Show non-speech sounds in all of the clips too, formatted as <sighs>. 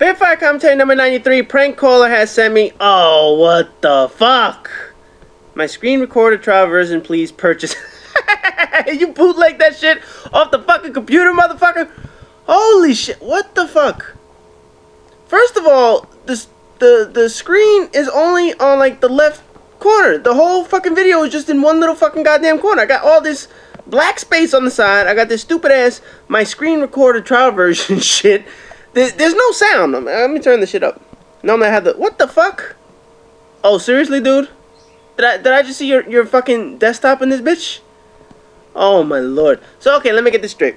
Hip Fire commentary number 93, Prank Calla has sent me, oh, what the fuck? My screen recorder trial version, please purchase. <laughs> you bootleg that shit off the fucking computer, motherfucker? Holy shit, what the fuck? First of all, this the the screen is only on like the left corner. The whole fucking video is just in one little fucking goddamn corner. I got all this black space on the side. I got this stupid ass my screen recorder trial version <laughs> shit. There, there's no sound. Let me turn the shit up. Normally I have the what the fuck? Oh seriously, dude? Did I did I just see your your fucking desktop in this bitch? Oh my lord. So okay, let me get this straight.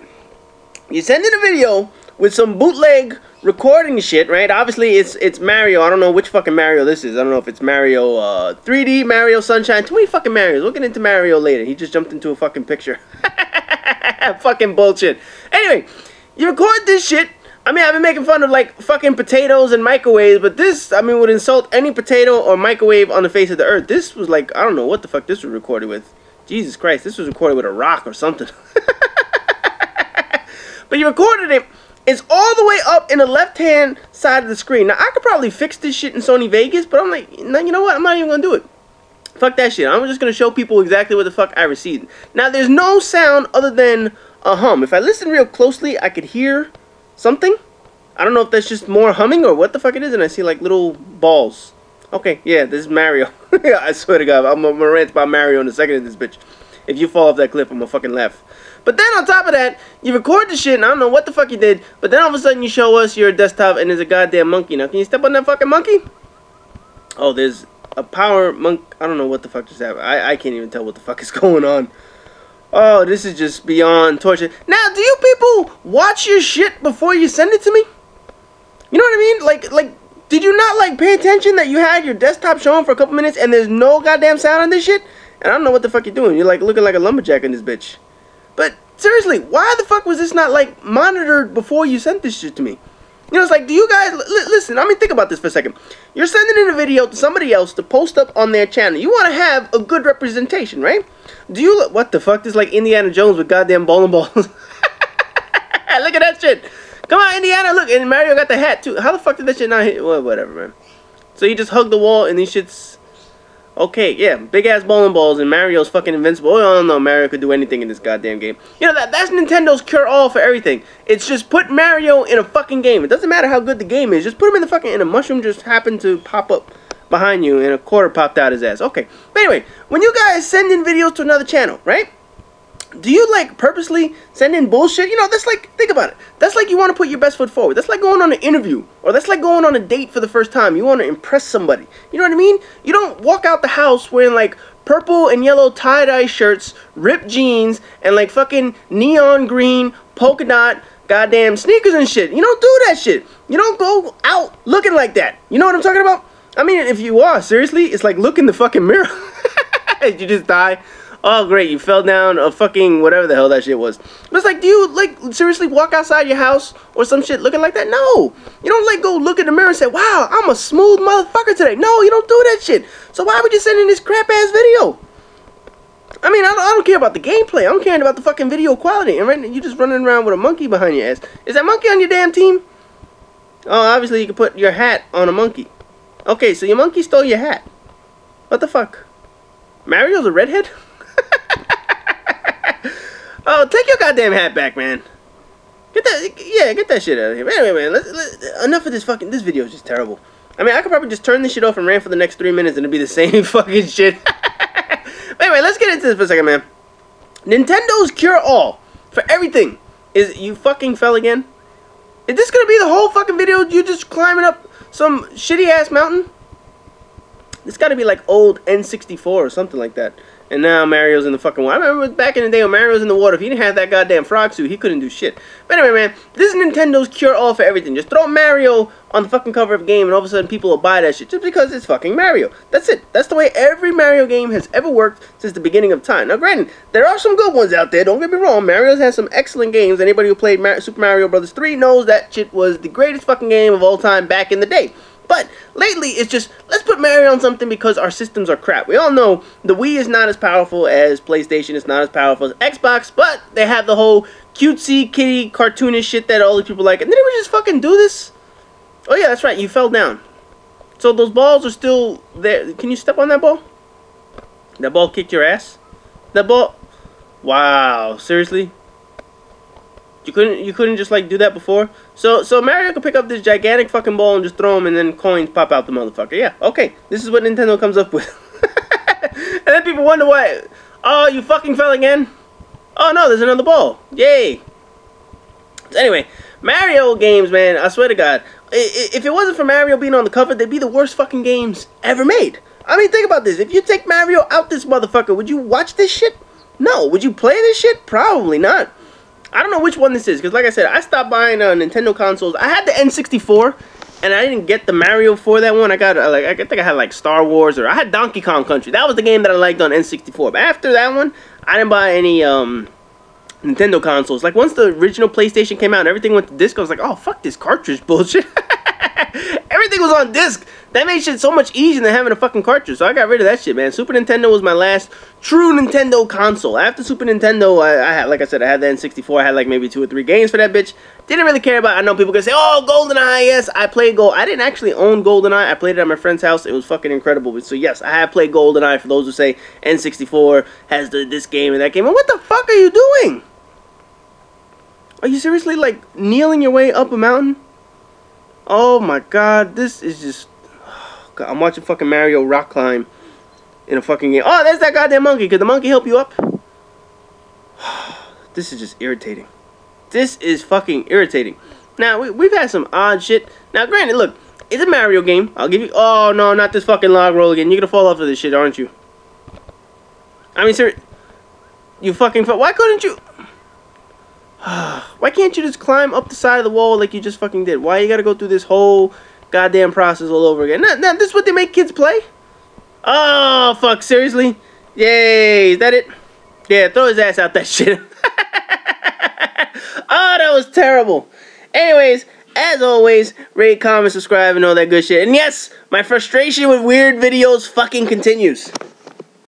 You send in a video with some bootleg recording shit, right? Obviously, it's it's Mario. I don't know which fucking Mario this is. I don't know if it's Mario uh, 3D, Mario Sunshine. Too many fucking Marios. We'll get into Mario later. He just jumped into a fucking picture. <laughs> fucking bullshit. Anyway, you record this shit. I mean, I've been making fun of like fucking potatoes and microwaves, but this, I mean, would insult any potato or microwave on the face of the earth. This was like, I don't know what the fuck this was recorded with. Jesus Christ, this was recorded with a rock or something. <laughs> but you recorded it it's all the way up in the left-hand side of the screen. Now, I could probably fix this shit in Sony Vegas, but I'm like, no, you know what? I'm not even to do it. Fuck that shit. I'm just to show people exactly what the fuck I received. Now, there's no sound other than a hum. If I listen real closely, I could hear something. I don't know if that's just more humming or what the fuck it is, and I see like little balls. Okay, yeah, this is Mario. <laughs> I swear to God, I'm to rant about Mario in a second in this bitch. If you fall off that cliff, I'm to fucking laugh. But then on top of that, you record the shit, and I don't know what the fuck you did, but then all of a sudden you show us your desktop, and there's a goddamn monkey. Now, can you step on that fucking monkey? Oh, there's a power monk. I don't know what the fuck just happened. I, I can't even tell what the fuck is <laughs> going on. Oh, this is just beyond torture. Now, do you people watch your shit before you send it to me? You know what I mean? Like, like, did you not like pay attention that you had your desktop showing for a couple minutes and there's no goddamn sound on this shit? And I don't know what the fuck you're doing. You're like looking like a lumberjack in this bitch. But seriously, why the fuck was this not like monitored before you sent this shit to me? You know, it's like, do you guys listen? I mean, think about this for a second. You're sending in a video to somebody else to post up on their channel. You want to have a good representation, right? Do you look, what the fuck? This is like Indiana Jones with goddamn bowling balls. <laughs> look at that shit. Come on, Indiana. Look, and Mario got the hat too. How the fuck did that shit not hit? Well, whatever, man. So you just hug the wall and these shits Okay, yeah, big ass bowling balls and Mario's fucking invincible. Oh, I don't know, Mario could do anything in this goddamn game. You know that that's Nintendo's cure all for everything. It's just put Mario in a fucking game. It doesn't matter how good the game is. Just put him in the fucking and a mushroom just happened to pop up behind you and a quarter popped out his ass. Okay. But anyway, when you guys send in videos to another channel, right? do you like purposely send in bullshit? You know, that's like, think about it. That's like you want to put your best foot forward. That's like going on an interview. Or that's like going on a date for the first time. You want to impress somebody. You know what I mean? You don't walk out the house wearing like purple and yellow tie-dye shirts, ripped jeans, and like fucking neon green polka dot goddamn sneakers and shit. You don't do that shit. You don't go out looking like that. You know what I'm talking about? I mean, if you are, seriously, it's like look in the fucking mirror. <laughs> you just die oh great, you fell down a fucking whatever the hell that shit was. But it's like, do you like seriously walk outside your house or some shit looking like that? No. You don't like go look in the mirror and say, wow, I'm a smooth motherfucker today. No, you don't do that shit. So why would you send in this crap ass video? I mean, I don't, I don't care about the gameplay. I'm caring about the fucking video quality. And right now, you're just running around with a monkey behind your ass. Is that monkey on your damn team? Oh, obviously you can put your hat on a monkey. Okay, so your monkey stole your hat. What the fuck? Mario's a redhead? <laughs> oh, take your goddamn hat back, man. Get that, yeah, get that shit out of here. Anyway, man, let's, let's, enough of this fucking, this video is just terrible. I mean, I could probably just turn this shit off and rant for the next three minutes and it'd be the <laughs> same fucking shit. <laughs> anyway, let's get into this for a second, man. Nintendo's cure-all for everything is you fucking fell again? Is this gonna be the whole fucking video? You just climbing up some shitty ass mountain? It's gotta be like old N64 or something like that. And now Mario's in the fucking water. I remember back in the day when Mario's in the water, if he didn't have that goddamn frog suit, he couldn't do shit. But anyway, man, this is Nintendo's cure-all for everything. Just throw Mario on the fucking cover of a game and all of a sudden people will buy that shit just because it's fucking Mario. That's it. That's the way every Mario game has ever worked since the beginning of time. Now, granted, there are some good ones out there. Don't get me wrong. Mario's has some excellent games. Anybody who played Mar Super Mario Bros. 3 knows that shit was the greatest fucking game of all time back in the day. But lately, it's just let's put Mario on something because our systems are crap. We all know the Wii is not as powerful as PlayStation. It's not as powerful as Xbox, but they have the whole cutesy, kitty, cartoonish shit that all these people like. And then we just fucking do this. Oh yeah, that's right. You fell down. So those balls are still there. Can you step on that ball? That ball kicked your ass. That ball. Wow. Seriously. You couldn't you couldn't just like do that before? So so Mario could pick up this gigantic fucking ball and just throw them and then coins pop out the motherfucker. Yeah, okay. This is what Nintendo comes up with. <laughs> and then people wonder why Oh, you fucking fell again? Oh no, there's another ball. Yay. So anyway, Mario games, man, I swear to God. If it wasn't for Mario being on the cover, they'd be the worst fucking games ever made. I mean, think about this. If you take Mario out this motherfucker, would you watch this shit? No. Would you play this shit? Probably not. I don't know which one this is because, like I said, I stopped buying uh, Nintendo consoles. I had the N64, and I didn't get the Mario for that one. I got uh, like I think I had like Star Wars or I had Donkey Kong Country. That was the game that I liked on N64. But after that one, I didn't buy any um, Nintendo consoles. Like once the original PlayStation came out and everything went to disc, I was like, oh fuck this cartridge bullshit. <laughs> everything was on disc. That made shit so much easier than having a fucking cartridge. So I got rid of that shit, man. Super Nintendo was my last true Nintendo console. After Super Nintendo, I, I had, like I said, I had the N64. I had like maybe two or three games for that bitch. Didn't really care about. I know people gonna say, "Oh, GoldenEye." Yes, I played Gold. I didn't actually own GoldenEye. I played it at my friend's house. It was fucking incredible. So yes, I have played GoldenEye. For those who say N64 has the, this game and that game, and what the fuck are you doing? Are you seriously like kneeling your way up a mountain? Oh my god, this is just <sighs> God, I'm watching fucking Mario rock climb in a fucking game. Oh, there's that goddamn monkey. Could the monkey help you up? <sighs> this is just irritating. This is fucking irritating. Now, we, we've had some odd shit. Now, granted, look, it's a Mario game. I'll give you... Oh, no, not this fucking log roll again. You're gonna fall off of this shit, aren't you? I mean, sir... You fucking... Why couldn't you... <sighs> Why can't you just climb up the side of the wall like you just fucking did? Why you gotta go through this whole goddamn process all over again. Now, now, this is what they make kids play? Oh, fuck, seriously? Yay, is that it? Yeah, throw his ass out that <laughs> shit. oh, that was terrible. Anyways, as always, rate, comment, subscribe, and all that good shit. And yes, my frustration with weird videos fucking continues.